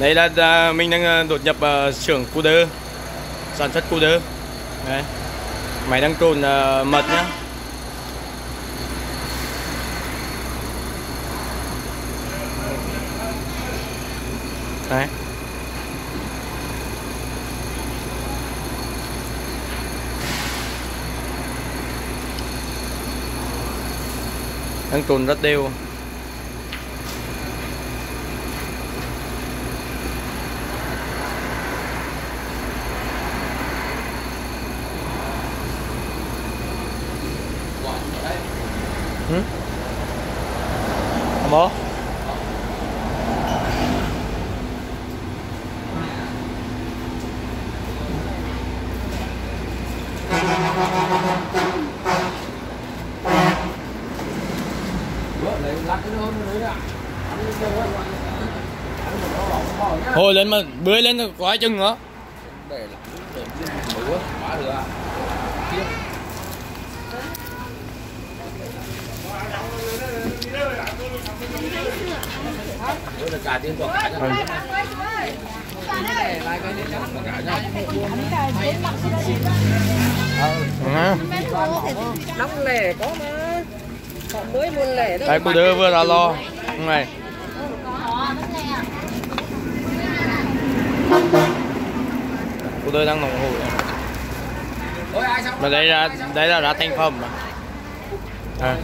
đây là à, mình đang à, đột nhập à, xưởng cu đơ sản xuất cu đơ. Đấy. Máy đang trộn à, mật nhá. Đấy. Đang trộn rất đều. Hmm? Apa? Thôi lên mà bơi lên rồi quá chân nữa. Để là để quá được Nóng lẻ có mà Họ mới mua lẻ đó Đây, cô đưa vừa ra lo. Này. Cô đưa đang nồng hồ. Mà đây là đây là đã thành phẩm mà. À.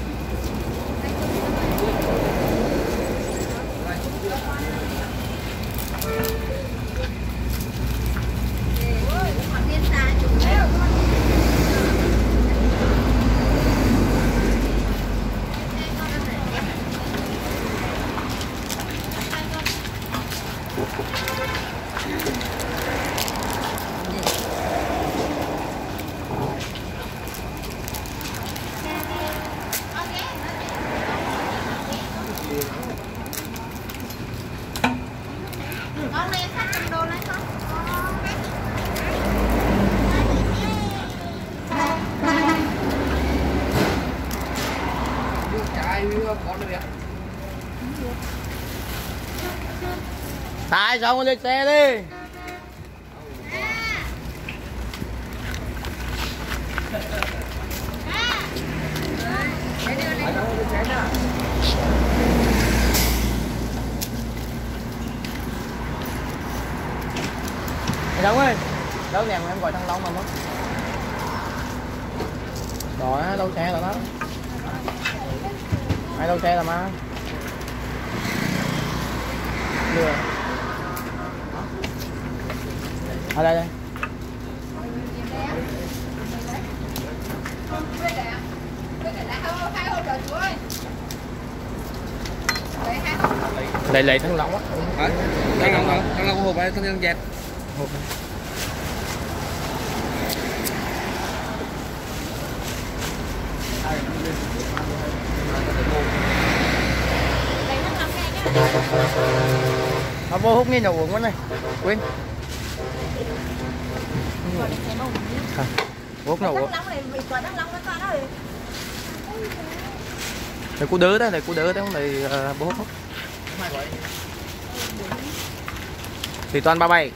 Tại xong rồi lên xe đi. Mày Đông ơi Đâu nè em gọi thằng Long mà mất. Rồi á, đâu xe rồi đó. Ai đâu xe rồi mà Đưa ở đây đây lấy lấy thằng long á? Thằng hả? Thằng Long hộp thằng dẹt? Hộp. Nó vô hút nghe nhậu uống quá này. Quên. À, hút nhậu uống. Đây cô đỡ đó này cô đỡ đó không? Này bố hút thì toàn ba bảy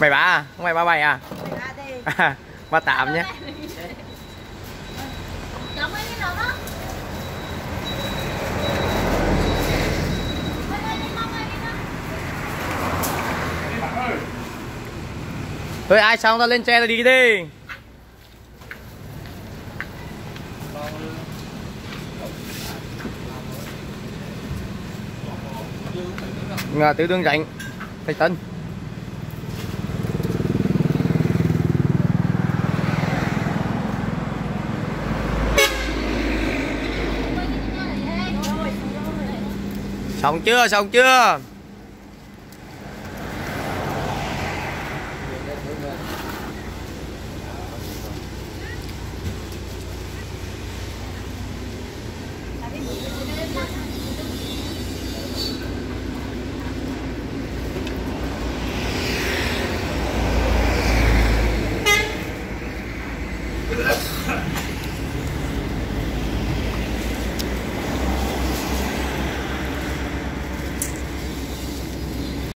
bảy ba à? Không phải ba bảy à? À, ba tám nhé Thôi ai xong ta lên tre ta đi đi. Ngà tiểu tương rảnh Thầy Tân. Xong chưa xong chưa? Yeah.